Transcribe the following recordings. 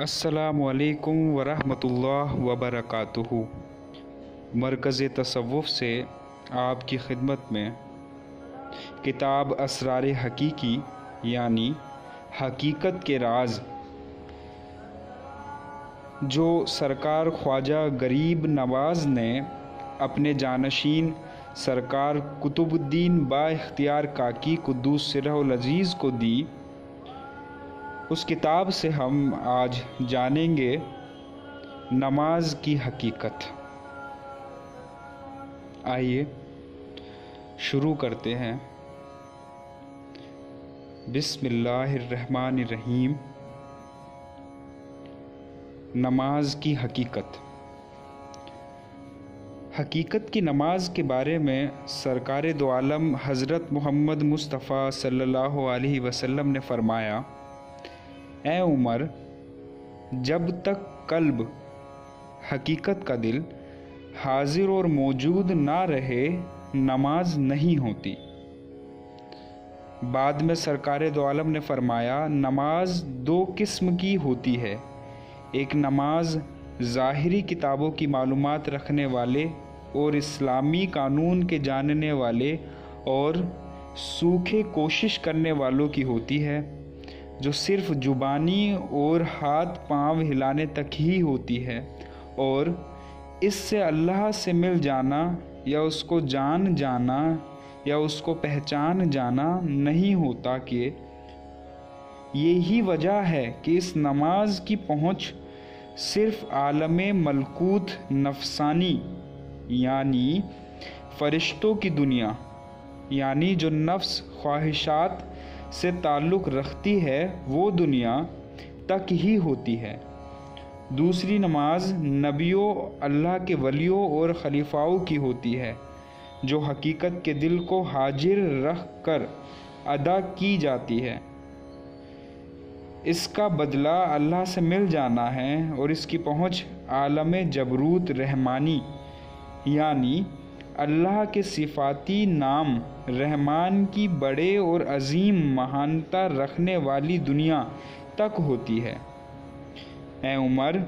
असलकम वरहमतुल्लाह वबरकातुहु। मरकज़ तसव्वुफ़ से आपकी खिदमत में किताब असरार हकीकी, यानी हकीकत के राज, जो सरकार ख्वाजा गरीब नवाज़ ने अपने जानशीन सरकार कुतुबुद्दीन बा इख्तियार काकी कुद्दूस सिरज़ीज़ को दी उस किताब से हम आज जानेंगे नमाज़ की हकीकत। आइए, शुरू करते हैं। बिस्मिल्लाहिर्रहमानिर्रहीम। नमाज़ की हकीकत। हकीकत की नमाज़ के बारे में सरकार दो आलम हज़रत मोहम्मद मुस्तफ़ा सल्लल्लाहु अलैहि वसल्लम ने फ़रमाया ए उमर, जब तक कल्ब हकीकत का दिल हाजिर और मौजूद ना रहे, नमाज़ नहीं होती। बाद में सरकार दो आलम ने फरमाया, नमाज़ दो किस्म की होती है। एक नमाज़ ज़ाहरी किताबों की मालूम रखने वाले और इस्लामी कानून के जानने वाले और सूखे कोशिश करने वालों की होती है। जो सिर्फ़ जुबानी और हाथ पाँव हिलाने तक ही होती है, और इससे अल्लाह से मिल जाना या उसको जान जाना या उसको पहचान जाना नहीं होता कि यही वजह है कि इस नमाज़ की पहुँच सिर्फ़ आलम मलकूत नफसानी, यानी फ़रिश्तों की दुनिया, यानी जो नफ्स ख्वाहिशात से ताल्लुक़ रखती है वो दुनिया तक ही होती है। दूसरी नमाज़ नबियों, अल्लाह के वलियों और खलीफाओं की होती है, जो हकीकत के दिल को हाजिर रख कर अदा की जाती है। इसका बदला अल्लाह से मिल जाना है और इसकी पहुँच आलम जबरूत रहमानी, यानी अल्लाह के सिफाती नाम, रहमान की बड़े और अजीम महानता रखने वाली दुनिया तक होती है। ए उमर,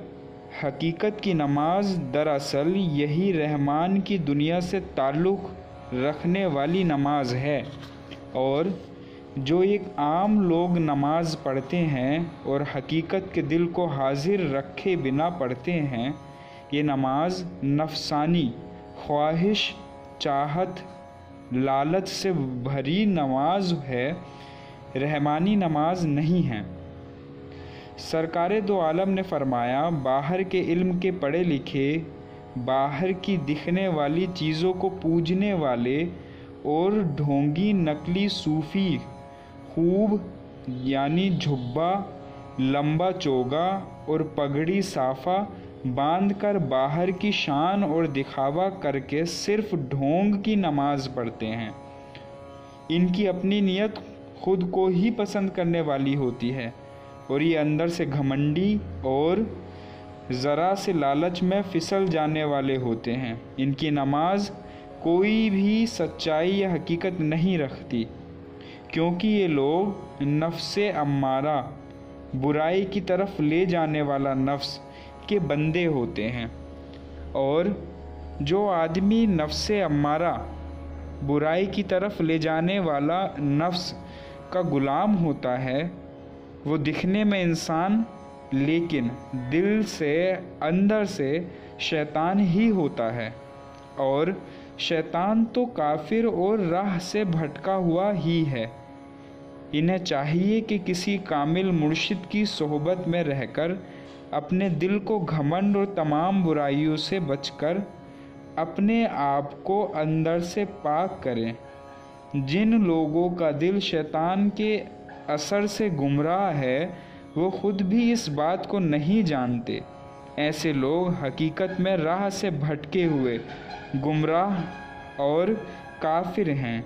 हकीकत की नमाज़ दरअसल यही रहमान की दुनिया से ताल्लुक़ रखने वाली नमाज़ है और जो एक आम लोग नमाज़ पढ़ते हैं और हकीकत के दिल को हाजिर रखे बिना पढ़ते हैं, ये नमाज़ नफसानी ख्वाहिश, चाहत, लालच से भरी नमाज़ है, रहमानी नमाज़ नहीं है। सरकार दो आलम ने फरमाया, बाहर के इल्म के पढ़े लिखे, बाहर की दिखने वाली चीज़ों को पूजने वाले और ढोंगी नकली सूफ़ी, खूब, यानी झुब्बा, लंबा चोगा और पगड़ी साफ़ा बाँध कर बाहर की शान और दिखावा करके सिर्फ़ ढोंग की नमाज़ पढ़ते हैं। इनकी अपनी नीयत खुद को ही पसंद करने वाली होती है और ये अंदर से घमंडी और ज़रा से लालच में फिसल जाने वाले होते हैं। इनकी नमाज़ कोई भी सच्चाई या हकीकत नहीं रखती, क्योंकि ये लोग नफ्स अम्मारा, बुराई की तरफ़ ले जाने वाला नफ्स के बंदे होते हैं। और जो आदमी नफ्स अम्मारा बुराई की तरफ़ ले जाने वाला नफ्स का ग़ुलाम होता है, वो दिखने में इंसान, लेकिन दिल से, अंदर से शैतान ही होता है। और शैतान तो काफिर और राह से भटका हुआ ही है। इन्हें चाहिए कि किसी कामिल मुर्शिद की सोहबत में रहकर अपने दिल को घमंड और तमाम बुराइयों से बचकर अपने आप को अंदर से पाक करें। जिन लोगों का दिल शैतान के असर से गुमराह है, वो खुद भी इस बात को नहीं जानते। ऐसे लोग हकीकत में राह से भटके हुए, गुमराह और काफिर हैं।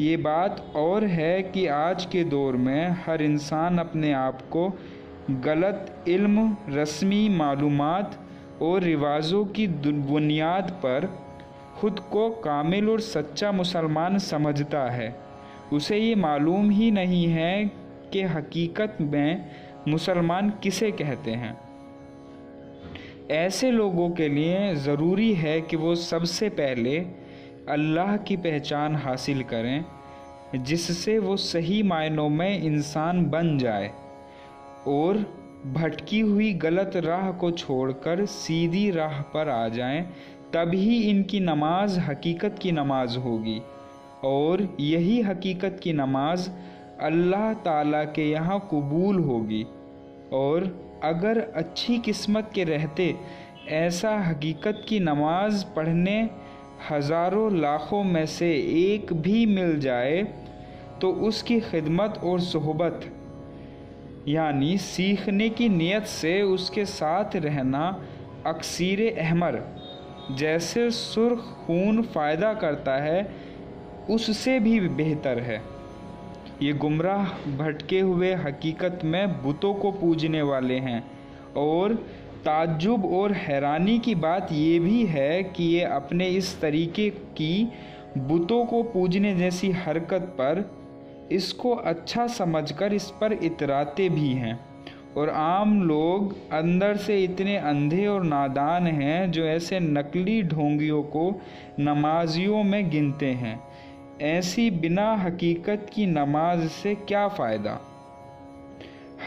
ये बात और है कि आज के दौर में हर इंसान अपने आप को गलत इल्म, रस्मी मालूम और रिवाज़ों की बुनियाद पर ख़ुद को कामिल और सच्चा मुसलमान समझता है। उसे ये मालूम ही नहीं है कि हकीकत में मुसलमान किसे कहते हैं। ऐसे लोगों के लिए ज़रूरी है कि वो सबसे पहले अल्लाह की पहचान हासिल करें, जिससे वो सही मायनों में इंसान बन जाए। और भटकी हुई गलत राह को छोड़कर सीधी राह पर आ जाएँ, तभी इनकी नमाज़ हकीकत की नमाज़ होगी। और यही हकीकत की नमाज़ अल्लाह ताला के यहाँ कबूल होगी। और अगर अच्छी किस्मत के रहते ऐसा हकीकत की नमाज़ पढ़ने हज़ारों लाखों में से एक भी मिल जाए तो उसकी खिदमत और सोहबत यानी सीखने की नीयत से उसके साथ रहना अक्सर अहमर। जैसे सुर्ख खून फ़ायदा करता है, उससे भी बेहतर है। ये गुमराह भटके हुए हकीकत में बुतों को पूजने वाले हैं। और ताज्जुब और हैरानी की बात ये भी है कि ये अपने इस तरीके की बुतों को पूजने जैसी हरकत पर इसको अच्छा समझकर इस पर इतराते भी हैं। और आम लोग अंदर से इतने अंधे और नादान हैं, जो ऐसे नकली ढोंगियों को नमाजियों में गिनते हैं। ऐसी बिना हकीकत की नमाज़ से क्या फ़ायदा?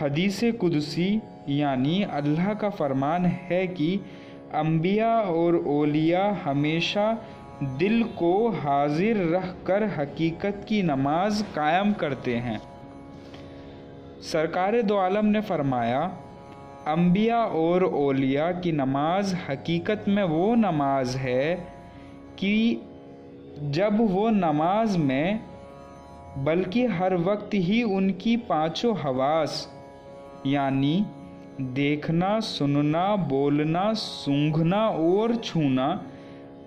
हदीस कुदसी, यानी अल्लाह का फरमान है कि अम्बिया और ओलिया हमेशा दिल को हाजिर रख कर हकीकत की नमाज़ कायम करते हैं। सरकार दो आलम ने फरमाया अम्बिया और ओलिया की नमाज़ हकीकत में वो नमाज़ है कि जब वो नमाज़ में, बल्कि हर वक्त ही उनकी पाँचों हवास, यानी देखना, सुनना, बोलना, सूंघना और छूना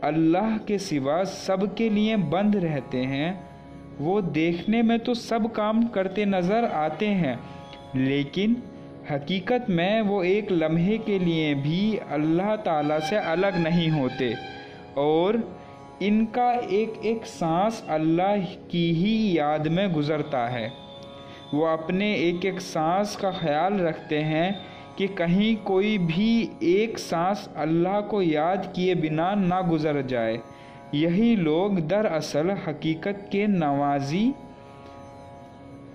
अल्लाह के सिवा सब के लिए बंद रहते हैं, वो देखने में तो सब काम करते नज़र आते हैं, लेकिन हकीकत में वो एक लम्हे के लिए भी अल्लाह ताला से अलग नहीं होते, और इनका एक एक सांस अल्लाह की ही याद में गुज़रता है। वो अपने एक एक सांस का ख्याल रखते हैं कि कहीं कोई भी एक सांस अल्लाह को याद किए बिना ना गुज़र जाए। यही लोग दरअसल हकीकत के नवाजी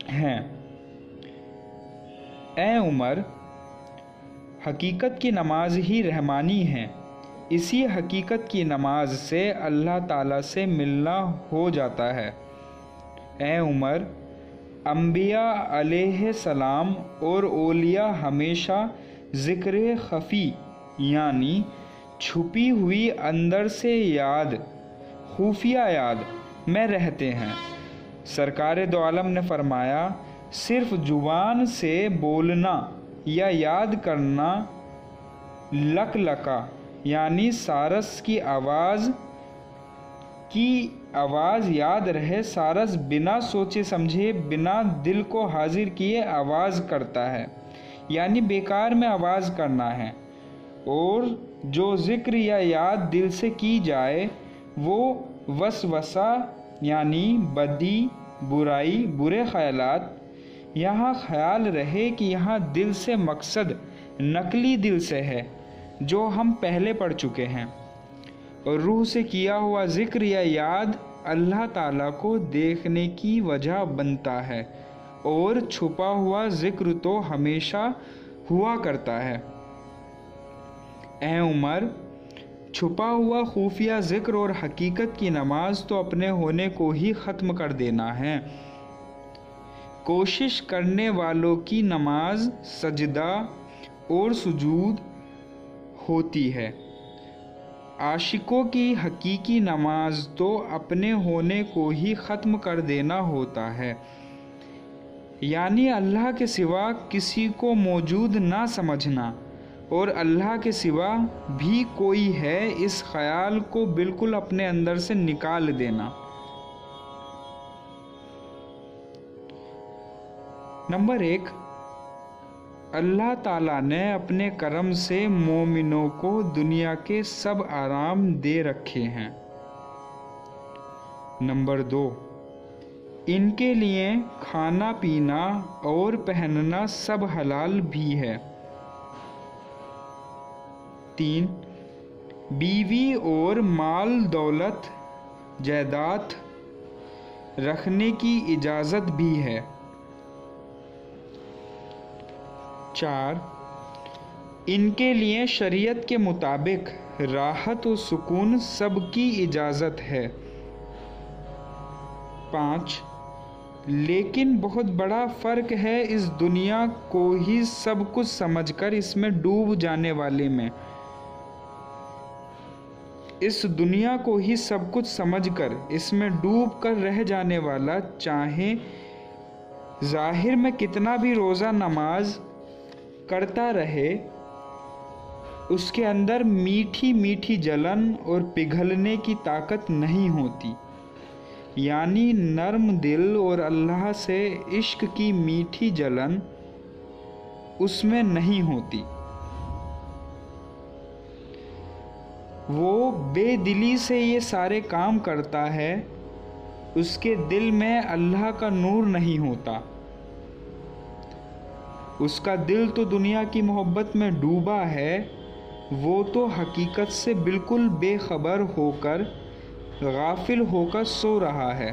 हैं। ए उमर, हकीकत की नमाज़ ही रहमानी है। इसी हकीकत की नमाज़ से अल्लाह ताला से मिलना हो जाता है। ए उमर अम्बिया सलाम और ओलिया हमेशा ज़िक्र खफ़ी, यानी छुपी हुई अंदर से याद, खुफिया याद में रहते हैं। सरकार दो आलम ने फरमाया, सिर्फ़ ज़ुबान से बोलना या याद करना लक लका यानी सारस की आवाज़ की आवाज़ याद रहे, सारस बिना सोचे समझे, बिना दिल को हाजिर किए आवाज़ करता है। यानी बेकार में आवाज़ करना है। और जो ज़िक्र या याद दिल से की जाए, वो वसवसा, यानी बदी, बुराई, बुरे ख्यालात, यहाँ ख्याल रहे कि यहाँ दिल से मकसद नकली दिल से है, जो हम पहले पढ़ चुके हैं। और रूह से किया हुआ ज़िक्र या याद अल्लाह ताला को देखने की वजह बनता है और छुपा हुआ ज़िक्र तो हमेशा हुआ करता है। ए उमर, छुपा हुआ खुफिया ज़िक्र और हकीकत की नमाज़ तो अपने होने को ही ख़त्म कर देना है। कोशिश करने वालों की नमाज़ सजदा और सुजूद होती है। आशिकों की हकीकी नमाज़ तो अपने होने को ही ख़त्म कर देना होता है। यानी अल्लाह के सिवा किसी को मौजूद ना समझना, और अल्लाह के सिवा भी कोई है इस ख्याल को बिल्कुल अपने अंदर से निकाल देना। नंबर एक अल्लाह ताला ने अपने करम से मोमिनों को दुनिया के सब आराम दे रखे हैं। नंबर दो, इनके लिए खाना पीना और पहनना सब हलाल भी है। तीन, बीवी और माल दौलत, जायदाद रखने की इजाज़त भी है। चार इनके लिए शरीयत के मुताबिक राहत और सुकून सबकी इजाज़त है। पाँच, लेकिन बहुत बड़ा फ़र्क है इस दुनिया को ही सब कुछ समझकर इसमें डूब जाने वाले में। इस दुनिया को ही सब कुछ समझकर इसमें डूब कर रह जाने वाला, चाहे ज़ाहिर में कितना भी रोज़ा नमाज़ करता रहे, उसके अंदर मीठी मीठी जलन और पिघलने की ताकत नहीं होती। यानी नर्म दिल और अल्लाह से इश्क की मीठी जलन उसमें नहीं होती। वो बेदिली से ये सारे काम करता है, उसके दिल में अल्लाह का नूर नहीं होता। उसका दिल तो दुनिया की मोहब्बत में डूबा है, वो तो हकीकत से बिल्कुल बेखबर होकर गाफिल होकर सो रहा है।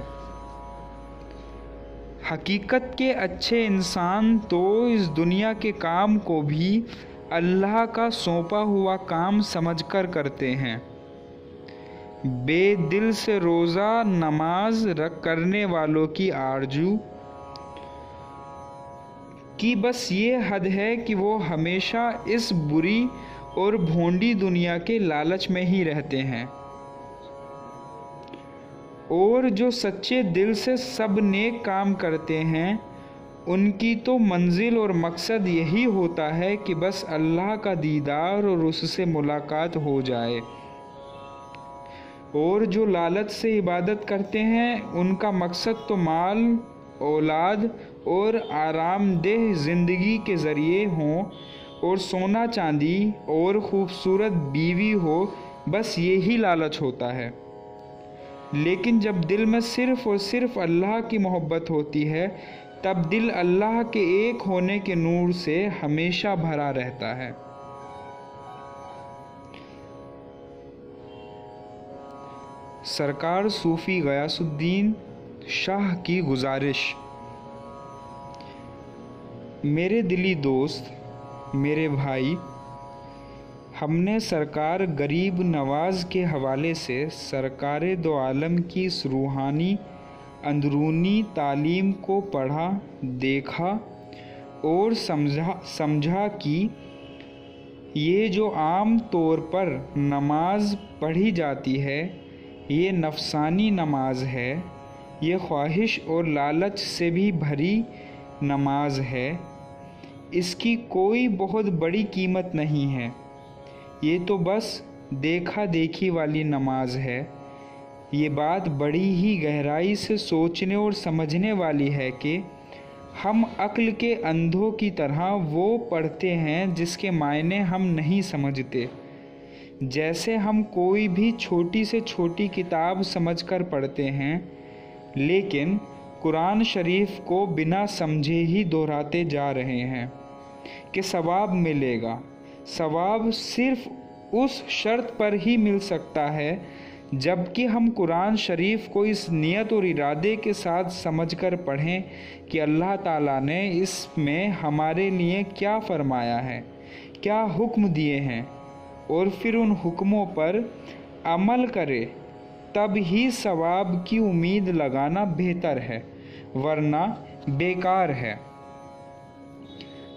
हकीकत के अच्छे इंसान तो इस दुनिया के काम को भी अल्लाह का सौंपा हुआ काम समझकर करते हैं। बेदिल से रोज़ा, नमाज़ रख करने वालों की आरज़ू की बस ये हद है कि वो हमेशा इस बुरी और भोंडी दुनिया के लालच में ही रहते हैं। और जो सच्चे दिल से सब नेक काम करते हैं, उनकी तो मंजिल और मकसद यही होता है कि बस अल्लाह का दीदार और उससे मुलाकात हो जाए। और जो लालच से इबादत करते हैं, उनका मकसद तो माल, औलाद और आरामदेह ज़िंदगी के ज़रिए हों और सोना चांदी और ख़ूबसूरत बीवी हो, बस यही लालच होता है। लेकिन जब दिल में सिर्फ़ और सिर्फ़ अल्लाह की मोहब्बत होती है, तब दिल अल्लाह के एक होने के नूर से हमेशा भरा रहता है। सरकार सूफ़ी गयासुद्दीन शाह की गुजारिश। मेरे दिली दोस्त, मेरे भाई, हमने सरकार गरीब नवाज़ के हवाले से सरकार दो आलम की इस रूहानी, अंदरूनी तालीम को पढ़ा, देखा और समझा समझा कि ये जो आम तौर पर नमाज़ पढ़ी जाती है, ये नफसानी नमाज़ है, ये ख्वाहिश और लालच से भी भरी नमाज़ है। इसकी कोई बहुत बड़ी कीमत नहीं है। ये तो बस देखा देखी वाली नमाज़ है। ये बात बड़ी ही गहराई से सोचने और समझने वाली है कि हम अक्ल के अंधों की तरह वो पढ़ते हैं जिसके मायने हम नहीं समझते। जैसे हम कोई भी छोटी से छोटी किताब समझकर पढ़ते हैं, लेकिन कुरान शरीफ को बिना समझे ही दोहराते जा रहे हैं। कि सवाब मिलेगा। सवाब सिर्फ़ उस शर्त पर ही मिल सकता है, जबकि हम कुरान शरीफ को इस नियत और इरादे के साथ समझकर पढ़ें कि अल्लाह ताला ने इसमें हमारे लिए क्या फरमाया है, क्या हुक्म दिए हैं, और फिर उन हुक्मों पर अमल करें। तब ही सवाब की उम्मीद लगाना बेहतर है, वरना बेकार है।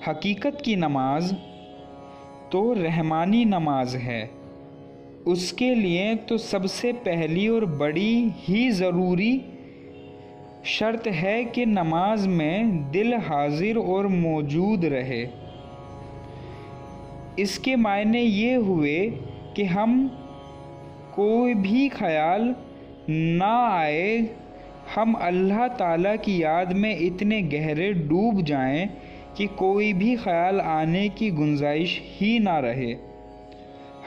हकीकत की नमाज़ तो रहमानी नमाज़ है। उसके लिए तो सबसे पहली और बड़ी ही ज़रूरी शर्त है कि नमाज़ में दिल हाजिर और मौजूद रहे। इसके मायने ये हुए कि हम कोई भी ख्याल ना आए, हम अल्लाह ताला की याद में इतने गहरे डूब जाएँ कि कोई भी ख्याल आने की गुंजाइश ही ना रहे।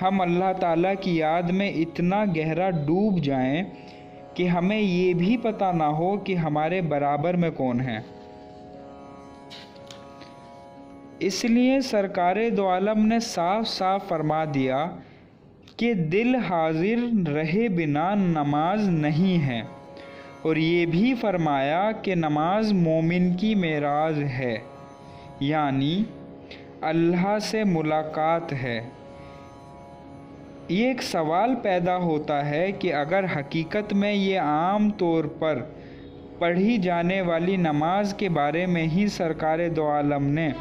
हम अल्लाह ताला की याद में इतना गहरा डूब जाएँ कि हमें ये भी पता ना हो कि हमारे बराबर में कौन है। इसलिए सरकार दो आलम ने साफ़ साफ़ फरमा दिया कि दिल हाजिर रहे बिना नमाज़ नहीं है। और ये भी फरमाया कि नमाज़ मोमिन की मेराज है। यानी अल्लाह से मुलाकात है। ये एक सवाल पैदा होता है कि अगर हकीकत में ये आम तौर पर पढ़ी जाने वाली नमाज़ के बारे में ही सरकार दो आलम ने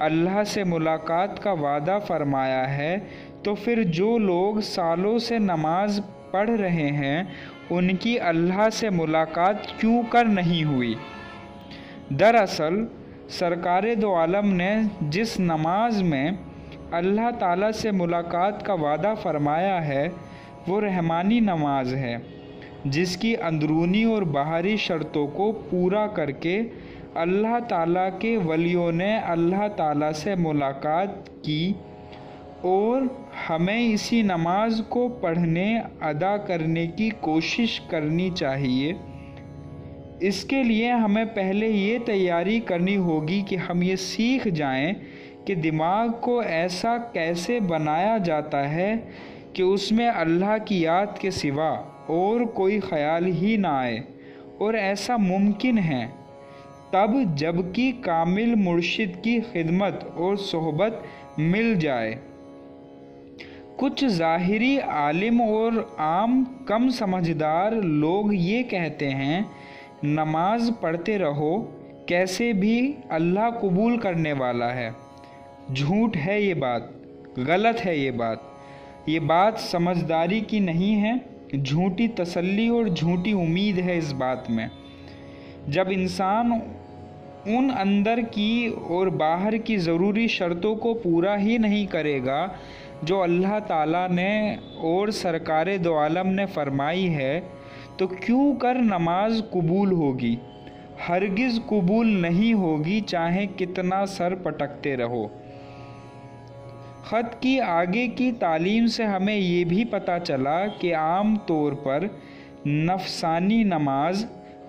अल्लाह से मुलाकात का वादा फरमाया है तो फिर जो लोग सालों से नमाज़ पढ़ रहे हैं, उनकी अल्लाह से मुलाकात क्यों कर नहीं हुई? दरअसल सरकार दो आलम ने जिस नमाज़ में अल्लाह ताला से मुलाकात का वादा फरमाया है, वो रहमानी नमाज़ है, जिसकी अंदरूनी और बाहरी शर्तों को पूरा करके अल्लाह ताला के वलियों ने अल्लाह ताला से मुलाकात की और हमें इसी नमाज़ को पढ़ने, अदा करने की कोशिश करनी चाहिए। इसके लिए हमें पहले ये तैयारी करनी होगी कि हम ये सीख जाएँ कि दिमाग को ऐसा कैसे बनाया जाता है कि उसमें अल्लाह की याद के सिवा और कोई ख्याल ही ना आए और ऐसा मुमकिन है। तब जबकि कामिल मुर्शिद की खिदमत और सोहबत मिल जाए। कुछ ज़ाहिरी आलिम और आम कम समझदार लोग ये कहते हैं नमाज़ पढ़ते रहो, कैसे भी अल्लाह कबूल करने वाला है। झूठ है ये बात, गलत है ये बात। ये बात समझदारी की नहीं है, झूठी तसल्ली और झूठी उम्मीद है इस बात में। जब इंसान उन अंदर की और बाहर की ज़रूरी शर्तों को पूरा ही नहीं करेगा, जो अल्लाह ताला ने और सरकार दो आलम ने फरमाई है तो क्यों कर नमाज़ कबूल होगी? हरगिज़ कबूल नहीं होगी, चाहे कितना सर पटकते रहो। ख़त की आगे की तालीम से हमें ये भी पता चला कि आम तौर पर नफसानी नमाज़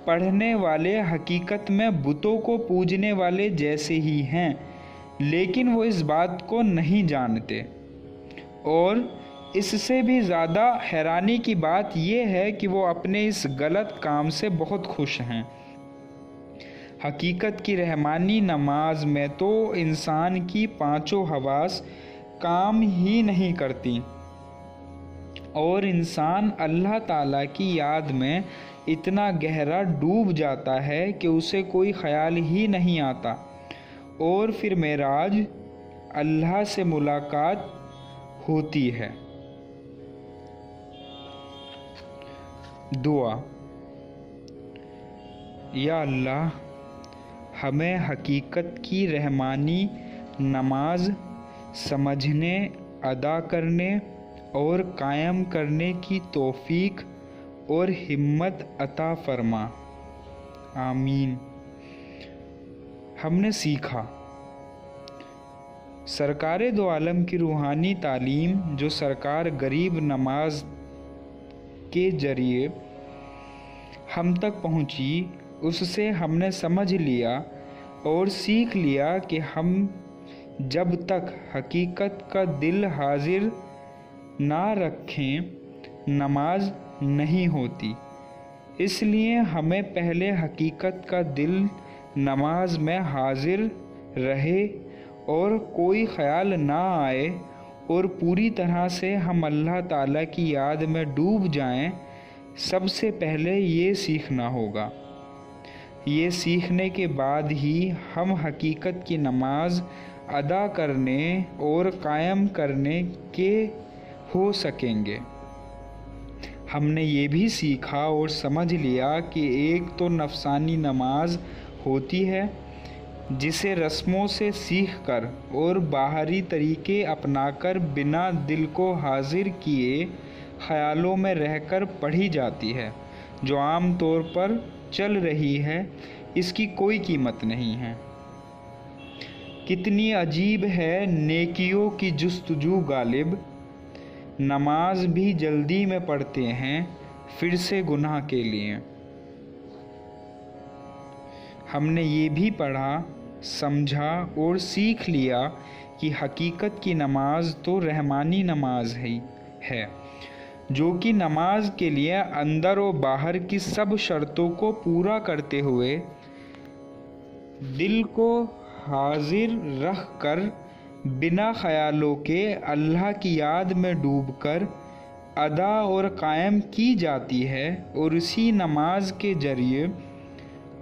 पढ़ने वाले हकीकत में बुतों को पूजने वाले जैसे ही हैं, लेकिन वो इस बात को नहीं जानते। और इससे भी ज़्यादा हैरानी की बात यह है कि वो अपने इस गलत काम से बहुत खुश हैं। हकीकत की रहमानी नमाज़ में तो इंसान की पाँचों हवास काम ही नहीं करती। और इंसान अल्लाह ताला की याद में इतना गहरा डूब जाता है कि उसे कोई ख्याल ही नहीं आता। और फिर मेराज अल्लाह से मुलाकात होती है। दुआ। या अल्लाह, हमें हकीकत की रहमानी नमाज़ समझने, अदा करने और कायम करने की तौफीक और हिम्मत अता फरमा। आमीन। हमने सीखा। सरकार दो आलम की रूहानी तालीम, जो सरकार गरीब नमाज़ के ज़रिए हम तक पहुँची, उससे हमने समझ लिया और सीख लिया कि हम जब तक हकीकत का दिल हाजिर ना रखें, नमाज़ नहीं होती। इसलिए हमें पहले हकीकत का दिल नमाज़ में हाजिर रहे और कोई ख्याल ना आए और पूरी तरह से हम अल्लाह ताला की याद में डूब जाएँ, सबसे पहले ये सीखना होगा। ये सीखने के बाद ही हम हकीकत की नमाज़ अदा करने और कायम करने के हो सकेंगे। हमने ये भी सीखा और समझ लिया कि एक तो नफसानी नमाज़ होती है जिसे रस्मों से सीख कर और बाहरी तरीके अपनाकर बिना दिल को हाजिर किए ख्यालों में रहकर पढ़ी जाती है, जो आम तौर पर चल रही है, इसकी कोई कीमत नहीं है। कितनी अजीब है नेकियों की जस्तजू गालिब। नमाज़ भी जल्दी में पढ़ते हैं, फिर से गुनाह के लिए। हमने ये भी पढ़ा समझा और सीख लिया कि हकीकत की नमाज़ तो रहमानी नमाज़ ही, है। जो कि नमाज़ के लिए अंदर और बाहर की सब शर्तों को पूरा करते हुए दिल को हाजिर रख कर बिना ख्यालों के अल्लाह की याद में डूबकर अदा और कायम की जाती है और इसी नमाज़ के ज़रिए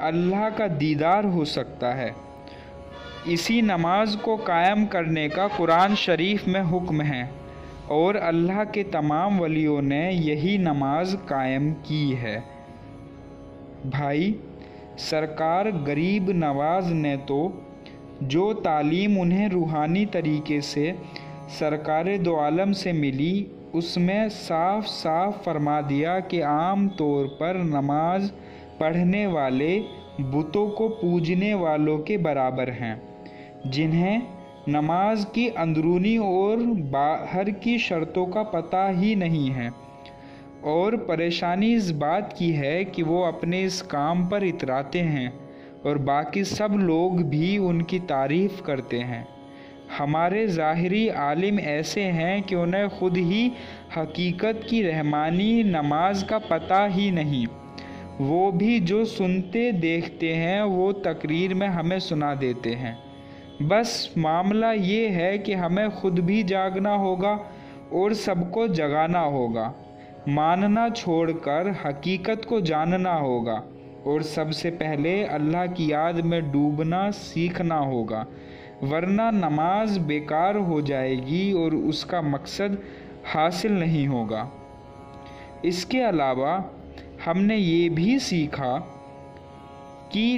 अल्लाह का दीदार हो सकता है। इसी नमाज़ को कायम करने का कुरान शरीफ में हुक्म है और अल्लाह के तमाम वलियों ने यही नमाज़ कायम की है। भाई, सरकार गरीब नवाज़ ने तो जो तालीम उन्हें रूहानी तरीके से सरकार दो आलम से मिली, उसमें साफ़ साफ़ फरमा दिया कि आम तौर पर नमाज़ पढ़ने वाले बुतों को पूजने वालों के बराबर हैं। जिन्हें नमाज़ की अंदरूनी और बाहर की शर्तों का पता ही नहीं है। और परेशानी इस बात की है कि वो अपने इस काम पर इतराते हैं और बाकी सब लोग भी उनकी तारीफ़ करते हैं। हमारे ज़ाहरी आलिम ऐसे हैं कि उन्हें खुद ही हकीकत की रहमानी नमाज़ का पता ही नहीं। वो भी जो सुनते देखते हैं, वो तकरीर में हमें सुना देते हैं। बस मामला ये है कि हमें खुद भी जागना होगा और सबको जगाना होगा। मानना छोड़कर हकीकत को जानना होगा और सबसे पहले अल्लाह की याद में डूबना सीखना होगा, वरना नमाज़ बेकार हो जाएगी और उसका मकसद हासिल नहीं होगा। इसके अलावा हमने ये भी सीखा कि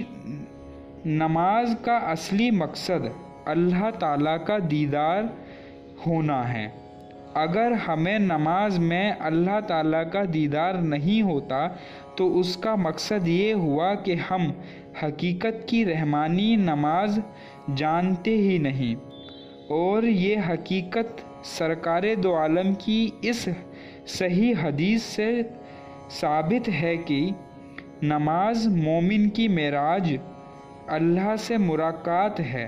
नमाज़ का असली मकसद अल्लाह ताला का दीदार होना है। अगर हमें नमाज़ में अल्लाह ताला का दीदार नहीं होता तो उसका मकसद ये हुआ कि हम हकीकत की रहमानी नमाज़ जानते ही नहीं। और ये हकीकत सरकार दो आलम की इस सही हदीस से साबित है कि नमाज़ मोमिन की मेराज अल्लाह से मुराकात है।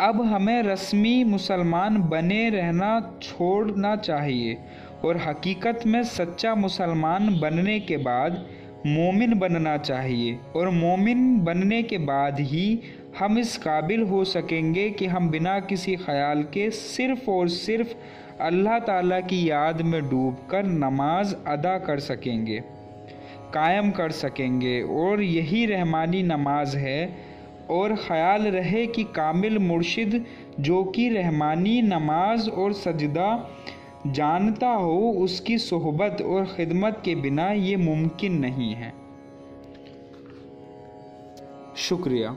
अब हमें रस्मी मुसलमान बने रहना छोड़ना चाहिए और हकीकत में सच्चा मुसलमान बनने के बाद मोमिन बनना चाहिए और मोमिन बनने के बाद ही हम इस काबिल हो सकेंगे कि हम बिना किसी ख्याल के सिर्फ़ और सिर्फ़ अल्लाह ताला की याद में डूबकर नमाज़ अदा कर सकेंगे। कायम कर सकेंगे। और यही रहमानी नमाज़ है। और ख़्याल रहे कि कामिल मुर्शिद, जो कि रहमानी नमाज़ और सजदा जानता हो, उसकी सोहबत और ख़िदमत के बिना ये मुमकिन नहीं है। शुक्रिया।